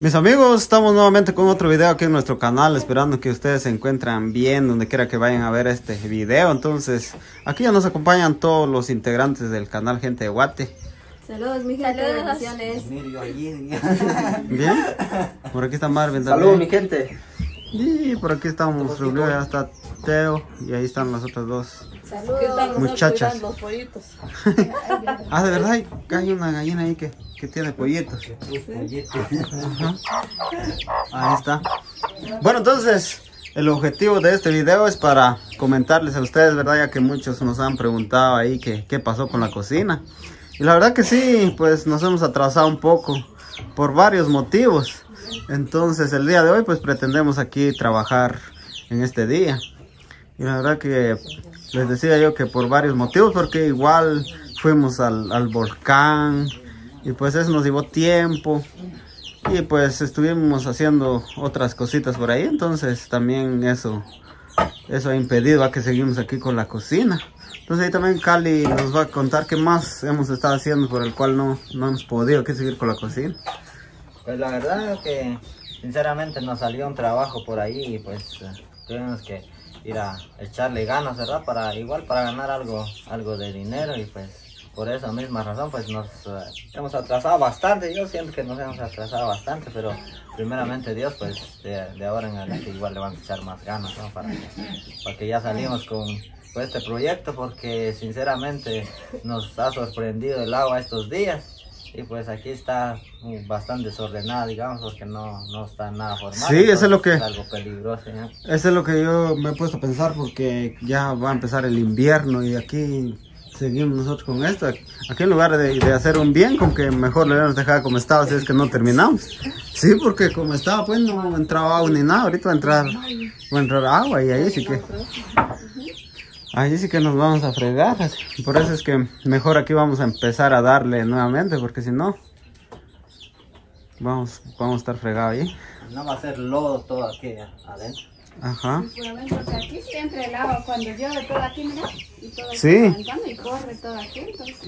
Mis amigos, estamos nuevamente con otro video aquí en nuestro canal, esperando que ustedes se encuentren bien donde quiera que vayan a ver este video. Entonces, aquí ya nos acompañan todos los integrantes del canal Gente de Guate. Saludos, mi gente, Saludos. bendiciones. ¿Bien? Por aquí está Marvin Saludos mi gente. Y por aquí estamos reunidos, ya está Teo y ahí están las otras dos. Saludos. Muchachas. Los pollitos. Ah, de verdad, hay, hay una gallina ahí que, que tiene pollitos. Ajá. Ahí está. Bueno, entonces, el objetivo de este video es para comentarles a ustedes, ¿verdad? Ya que muchos nos han preguntado ahí que, qué pasó con la cocina. Y la verdad que sí, pues nos hemos atrasado un poco por varios motivos. Entonces, el día de hoy, pues pretendemos aquí trabajar en este día. Y la verdad que les decía yo que por varios motivos, porque igual fuimos al, al volcán y pues eso nos llevó tiempo. Y pues estuvimos haciendo otras cositas por ahí, entonces también eso, eso ha impedido a que seguimos aquí con la cocina. Entonces ahí también Cali nos va a contar qué más hemos estado haciendo por el cual no, no hemos podido seguir con la cocina. Pues la verdad que sinceramente nos salió un trabajo por ahí y pues eh, tuvimos que ir a echarle ganas, ¿verdad? Para igual para ganar algo, algo de dinero y pues por esa misma razón pues nos eh, hemos atrasado bastante. Yo siento que nos hemos atrasado bastante, pero primeramente Dios pues de, ahora en adelante igual le vamos a echar más ganas, ¿no? Para que, ya salimos con este proyecto porque sinceramente nos ha sorprendido el agua estos días. Y pues aquí está mm, bastante desordenada, digamos, porque no, no está nada formal. Sí, eso es lo que- algo peligroso, ¿ya? Eso es lo que yo me he puesto a pensar porque ya va a empezar el invierno y aquí seguimos nosotros con esto. Aquí en lugar de, de hacer un bien, con que mejor lo hubiéramos dejado como estaba, si es que no terminamos. Sí, porque como estaba, pues no entraba agua ni nada. Ahorita va a entrar, va a entrar agua y ahí sí que... Ahí sí que nos vamos a fregar. Por eso es que mejor aquí vamos a empezar a darle nuevamente, porque si no, vamos, vamos a estar fregados ahí. No va a ser lodo todo aquí adentro. Ajá. Porque aquí sí entra el agua cuando llueve todo aquí, mira. Y todo Sí. levantando y corre todo aquí, entonces.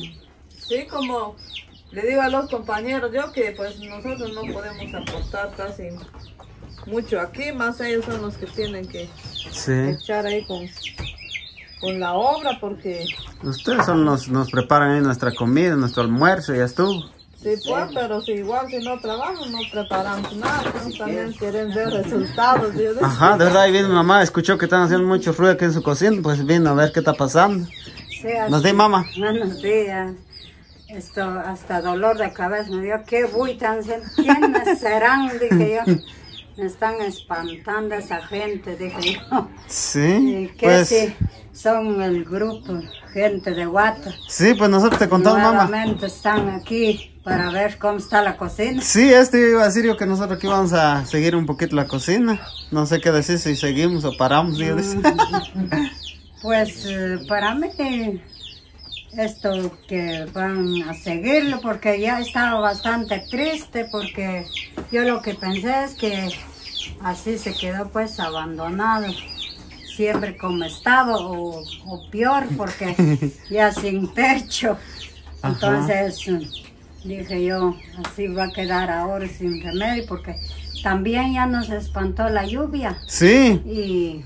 Sí, como le digo a los compañeros yo que pues nosotros no podemos aportar casi mucho aquí, más ellos son los que tienen que Sí. echar ahí con, con la obra porque Ustedes son los, nos preparan ahí nuestra comida, nuestro almuerzo, ya estuvo. sí pues, pero si igual si no trabajan no preparamos nada, entonces también quieren ver resultados. yo digo, Ajá, de verdad, ahí vino mamá, escuchó que están haciendo mucho ruido aquí en su cocina, pues vino a ver qué está pasando. Sí, así- Nos di mamá. Buenos días. Esto, hasta dolor de cabeza me dio. ¿Qué voy tan haciendo? ¿Quiénes serán? Dije yo. Me están espantando esa gente, dije yo. Sí, ¿Y ¿Qué pues, si son el grupo, gente de Guata? sí, pues nosotros te contamos mamá. Nuevamente están aquí para ver cómo está la cocina. Sí, este iba a decir yo que nosotros aquí vamos a seguir un poquito la cocina. No sé qué decir, si seguimos o paramos, decía. Pues eh, para mí esto que van a seguirlo porque ya estaba bastante triste porque yo lo que pensé es que así se quedó pues abandonado siempre como estaba o, o peor porque ya sin techo. Entonces dije yo así va a quedar ahora sin remedio porque también ya nos espantó la lluvia. Sí, y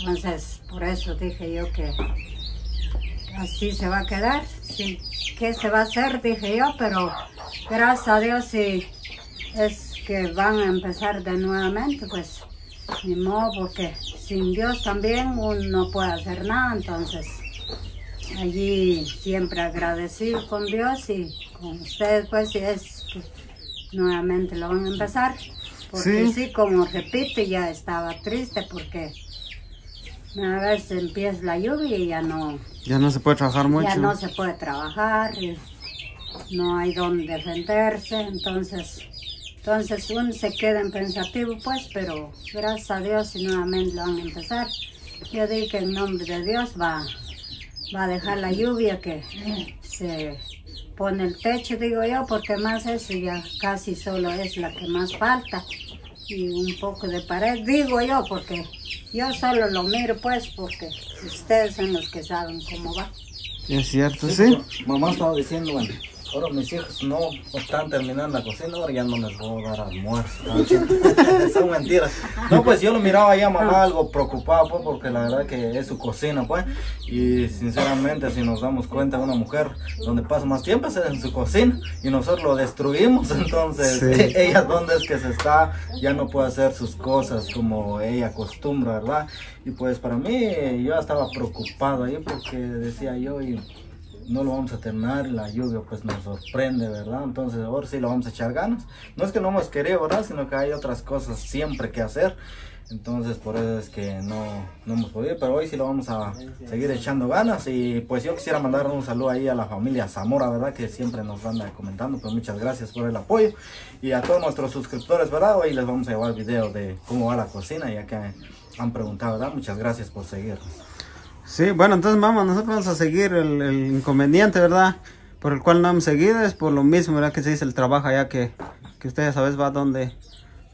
entonces, por eso dije yo que así se va a quedar. Sí, ¿Qué se va a hacer? Dije yo, pero gracias a Dios si es que van a empezar de nuevamente, pues ni modo, porque sin Dios también uno no puede hacer nada. Entonces, allí siempre agradecido con Dios y con ustedes, pues si es que nuevamente lo van a empezar. Porque Sí. sí, como repite, ya estaba triste porque a veces empieza la lluvia y ya no, ya no se puede trabajar mucho. ya no se puede trabajar, no hay donde defenderse, entonces, entonces uno se queda en pensativo pues, pero gracias a Dios y nuevamente lo van a empezar. Yo digo que en nombre de Dios va, va a dejar la lluvia que se pone el techo, digo yo, porque más eso ya casi solo es la que más falta y un poco de pared, digo yo, porque yo solo lo miro pues, porque ustedes son los que saben cómo va. Es cierto, sí. Mamá estaba diciendo, bueno, ahora mis hijos no están terminando la cocina, ahora ya no les voy a dar almuerzo. Son mentiras. No, pues yo lo miraba ya mamá algo preocupado, pues, porque la verdad que es su cocina, pues. Y sinceramente, si nos damos cuenta, una mujer donde pasa más tiempo es en su cocina y nosotros lo destruimos, entonces Sí. ella donde es que se está, ya no puede hacer sus cosas como ella acostumbra, ¿verdad? Y pues para mí, yo estaba preocupado ahí porque decía yo, y no lo vamos a terminar, la lluvia pues nos sorprende, ¿verdad? Entonces ahora sí lo vamos a echar ganas. No es que no hemos querido, ¿verdad? Sino que hay otras cosas siempre que hacer. Entonces por eso es que no, no hemos podido, pero hoy sí lo vamos a seguir echando ganas y pues yo quisiera mandar un saludo ahí a la familia Zamora, ¿verdad? Que siempre nos anda comentando, pues muchas gracias por el apoyo y a todos nuestros suscriptores, ¿verdad? Hoy les vamos a llevar video de cómo va la cocina, ya que han preguntado, ¿verdad? Muchas gracias por seguirnos. Sí, bueno, entonces vamos, nosotros vamos a seguir el, el inconveniente, ¿verdad? Por el cual no hemos seguido, es por lo mismo, ¿verdad? Que se dice el trabajo allá que, que usted ya sabes va donde,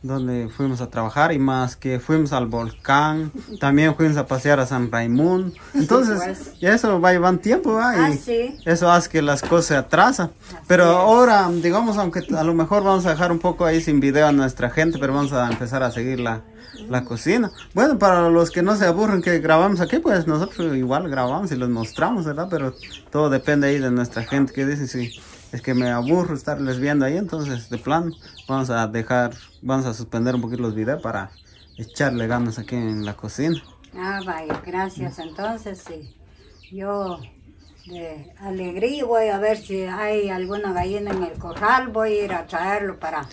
donde fuimos a trabajar y más que fuimos al volcán, también fuimos a pasear a San Raimundo. Entonces, Pues. ya eso va llevando tiempo, ¿va? Ah, Y sí. eso hace que las cosas se atrasan. Pero es. ahora, digamos, aunque a lo mejor vamos a dejar un poco ahí sin video a nuestra gente, pero vamos a empezar a seguir la, la cocina. Bueno, para los que no se aburren que grabamos aquí, pues nosotros igual grabamos y los mostramos, ¿verdad? Pero todo depende ahí de nuestra gente que dice si es que me aburro estarles viendo ahí, entonces de plan vamos a dejar, vamos a suspender un poquito los videos para echarle ganas aquí en la cocina. Ah, vaya, gracias. Entonces, sí. Yo de alegría voy a ver si hay alguna gallina en el corral. Voy a ir a traerlo para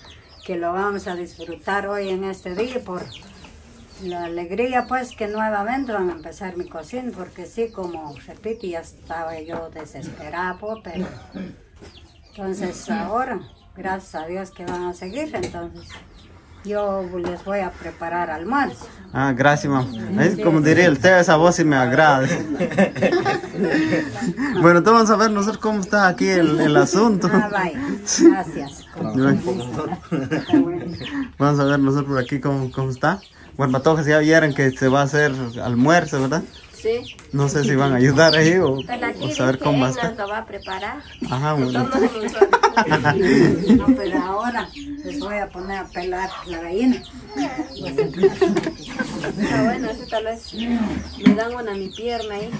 que lo vamos a disfrutar hoy en este día por la alegría pues que nuevamente van a empezar mi cocina porque sí, como repito, ya estaba yo desesperada, pues, pero entonces ahora, gracias a Dios que van a seguir, entonces yo les voy a preparar almuerzo. Ah, gracias, mamá. Ahí, Como diría el Teo, esa voz sí me agrada. bueno, entonces vamos a ver nosotros cómo está aquí el, el asunto. Ah, vaya, gracias. Vamos a ver nosotros por aquí cómo, cómo está. Bueno, patojas ya vieron que se va a hacer almuerzo, ¿verdad? Sí. No sé si van a ayudar ahí o, Pero aquí o saber dice cómo va a estar. lo va a preparar. Ajá, bueno. No, pero ahora les voy a poner a pelar la gallina. Pero bueno, eso tal vez me dan una mi pierna ahí.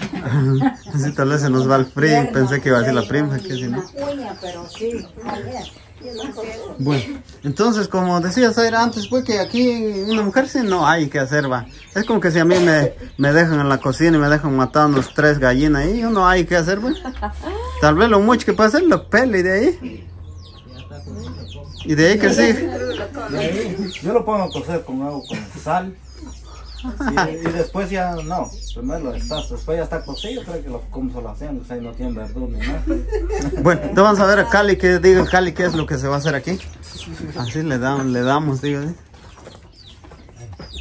Así tal vez se nos va el frío. Pensé que iba a decir la prima, que si no. Una uña, pero sí. Bueno, entonces como decía Zaira antes, pues que aquí una mujer sí no hay que hacer, va. Es como que si a mí me, me dejan en la cocina y me dejan matar unos tres gallinas ahí, no hay que hacer, pues. Tal vez lo mucho que puede hacer lo pele de ahí. Y de ahí que sí. Yo lo pongo a cocer con agua con sal. Y, y después ya no, primero lo estás, después ya está cocido, creo que lo como solo hacemos, o sea, no tiene verdura ni nada. Bueno, entonces vamos a ver a Cali que diga Cali qué es lo que se va a hacer aquí. Así le damos, le damos, digo. ¿eh?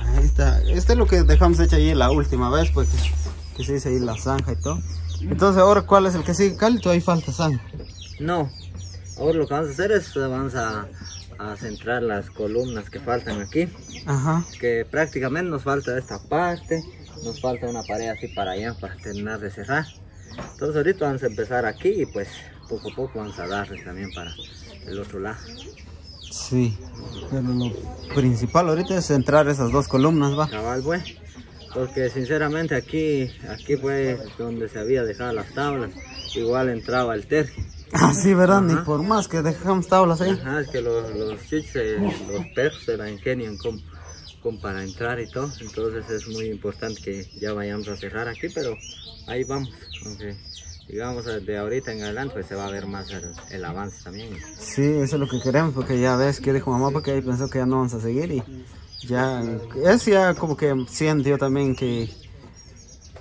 Ahí está. Este es lo que dejamos hecho ahí la última vez, pues que, que se hizo ahí la zanja y todo. Entonces ahora cuál es el que sigue Cali, todavía falta zanja. No, ahora lo que vamos a hacer es vamos a, a centrar las columnas que faltan aquí, Ajá. que prácticamente nos falta esta parte, nos falta una pared así para allá para terminar de cerrar. Entonces ahorita vamos a empezar aquí y pues poco a poco vamos a darles también para el otro lado. Sí, pero lo principal ahorita es centrar esas dos columnas, va. Cabal, pues, porque sinceramente aquí, aquí fue donde se había dejado las tablas, igual entraba el tercio. Ah, ¿verdad? Ni Ajá. por más que dejamos tablas ahí. Ajá, es que los, los chichos, eh, los perros se la ingenian con, con para entrar y todo. Entonces es muy importante que ya vayamos a cerrar aquí, pero ahí vamos. Aunque digamos de ahorita en adelante pues se va a ver más el, el avance también. Sí, eso es lo que queremos, porque ya ves que dijo mamá, porque ahí pensó que ya no vamos a seguir y ya, es ya como que siento yo también que,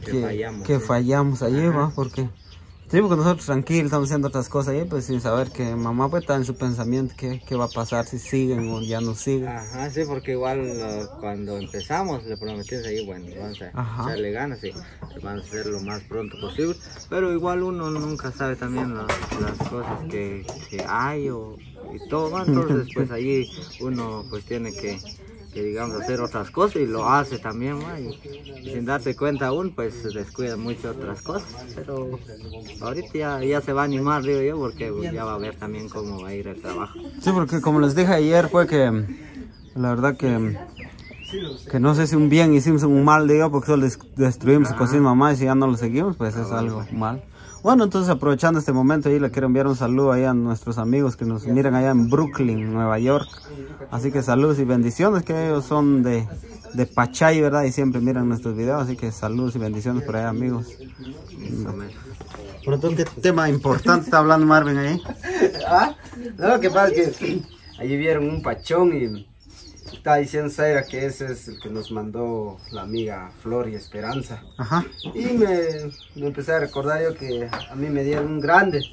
Que fallamos, que sí. fallamos allí, va, porque, sí, porque nosotros tranquilos estamos haciendo otras cosas ahí, pues sin saber que mamá pues está en su pensamiento, qué, qué va a pasar, si siguen o ya no siguen. Ajá, sí, porque igual eh, cuando empezamos le prometimos ahí, bueno, vamos a Ajá. echarle ganas y vamos a hacer lo más pronto posible. Pero igual uno nunca sabe también la- las cosas que, que hay o, y todo, entonces pues allí uno pues tiene que, que digamos hacer otras cosas y lo hace también, ¿va? y, y sin darse cuenta aún, pues descuida mucho otras cosas, pero ahorita ya, ya se va a animar, digo yo, porque pues, ya va a ver también cómo va a ir el trabajo. Sí, porque como les dije ayer fue que la verdad que que no sé si un bien hicimos un mal, digo, porque solo des- destruimos cocina mamá y si ya no lo seguimos, pues es algo mal. Bueno, entonces aprovechando este momento ahí le quiero enviar un saludo ahí a nuestros amigos que nos miran allá en Brooklyn, Nueva York. Así que saludos y bendiciones, que ellos son de, de Pachay, ¿verdad? Y siempre miran nuestros videos, así que saludos y bendiciones por ahí, amigos. Por entonces, ¿qué tema importante está hablando Marvin ahí? Ah, no, lo que pasa es que allí vieron un pachón y estaba diciendo Zaira que ese es el que nos mandó la amiga Flor y Esperanza. Ajá. Y me, me empecé a recordar yo que a mí me dieron un grande.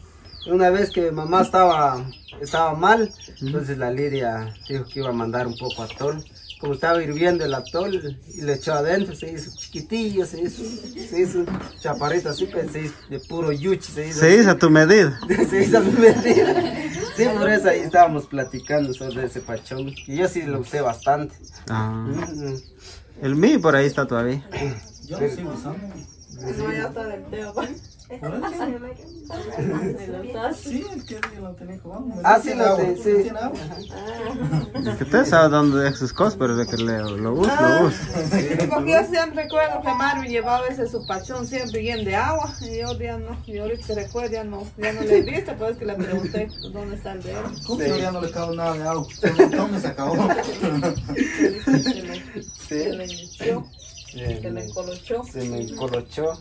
Una vez que mamá estaba, estaba mal, entonces la Lidia dijo que iba a mandar un poco atol. Como estaba hirviendo el atol y le echó adentro, se hizo chiquitillo, se hizo, se hizo chaparrito así, pues, se hizo de puro yuchi, se hizo. Se hizo a tu medida. se hizo mi medida. Sí, por eso ahí estábamos platicando sobre ese pachón. Y yo sí lo usé bastante. Ah. Mm, El mío por ahí está todavía. Yo lo sigo usando. No, ya está del teo. Sí, es que yo lo tenía jugando. Ah, sí, lo te- sí. Es que usted sabe dónde deja sus cosas, pero de que le, lo usa, lo usa. Sí, porque yo siempre recuerdo que Marvin llevaba ese su pachón siempre lleno de agua. Y yo ya no, y ahorita se recuerda, ya no, ya no le he visto, pero es que le pregunté dónde está el de él. ¿Cómo que ya no le cago nada de agua? Se se acabó. Se le, se le se le colochó. Se me colochó.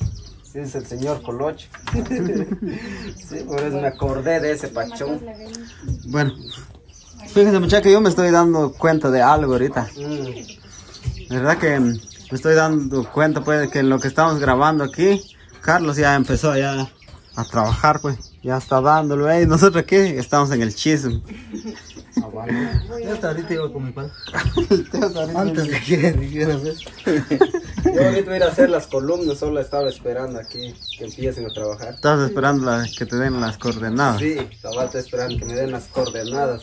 Sí, es el señor Colocho. sí, por eso me acordé de ese pachón. Bueno, fíjense muchachos que yo me estoy dando cuenta de algo ahorita. Mm, La verdad que mm, me estoy dando cuenta pues que en lo que estamos grabando aquí, Carlos ya empezó ya a trabajar pues, ya está dándolo ahí. Nosotros aquí estamos en el chisme. Ya hasta ahorita iba con mi padre. Antes de que dijeras eso. Yo ahorita voy a ir a hacer las columnas, solo estaba esperando aquí que empiecen a trabajar. Estás esperando la- que te den las coordenadas. Sí, estaba esperando que me den las coordenadas.